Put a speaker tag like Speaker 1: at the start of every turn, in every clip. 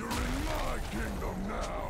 Speaker 1: You're in my kingdom now!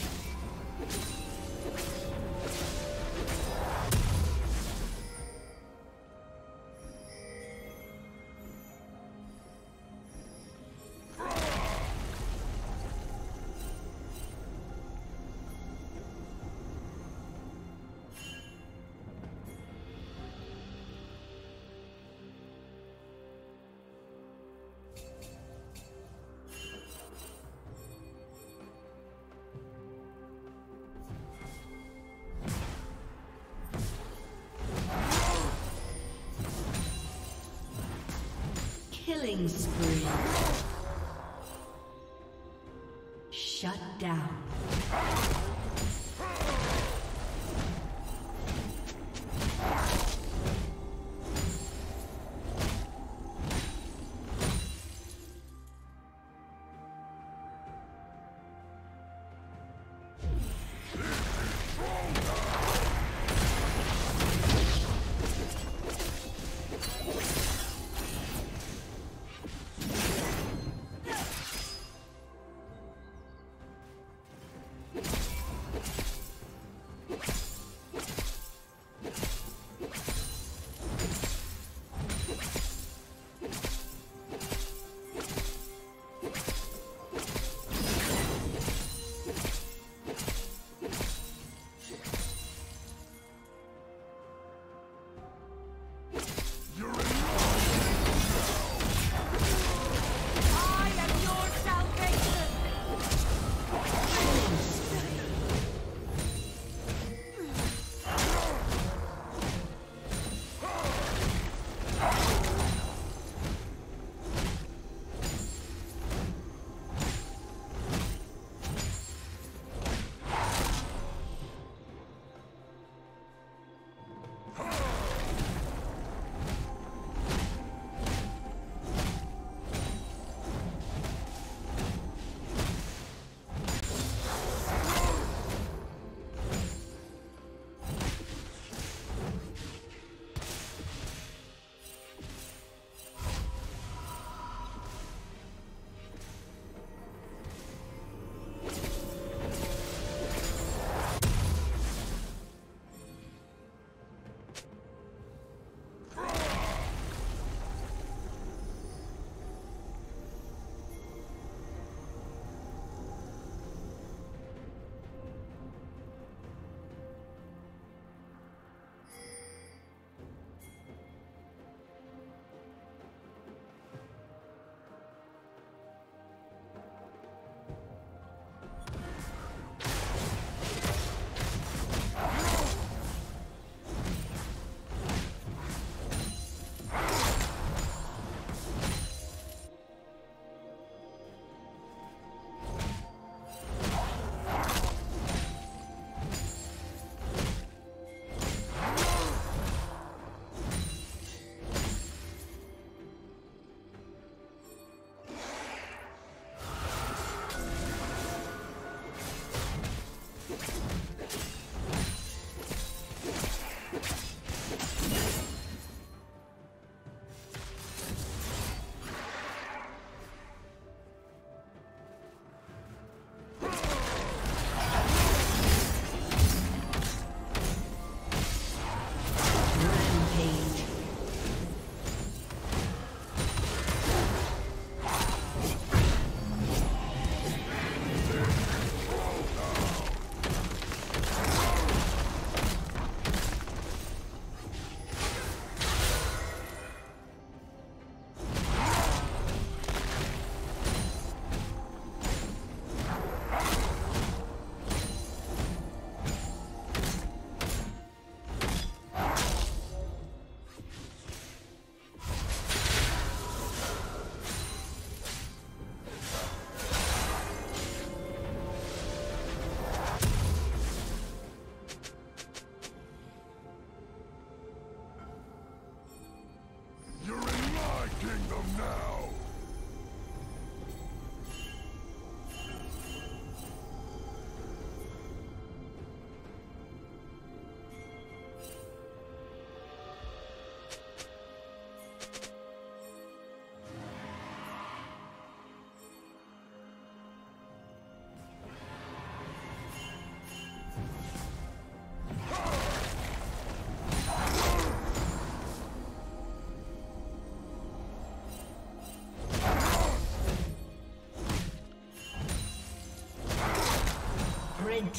Speaker 1: Killing spree.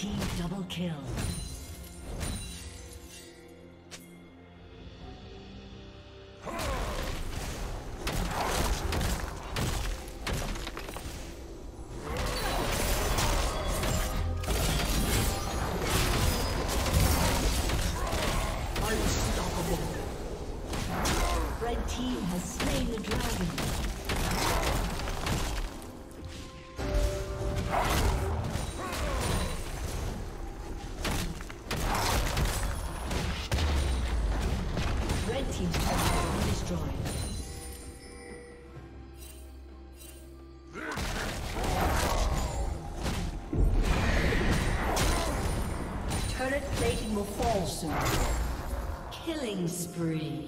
Speaker 1: Team double kill. Killing spree.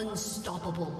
Speaker 1: Unstoppable.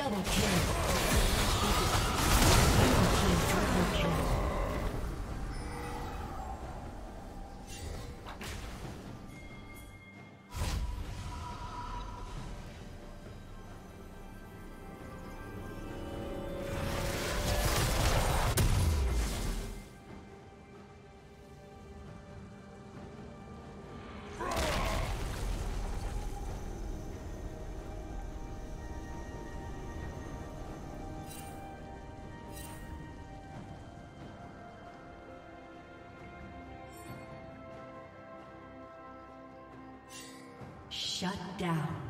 Speaker 1: Double kill. Shut down.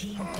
Speaker 1: team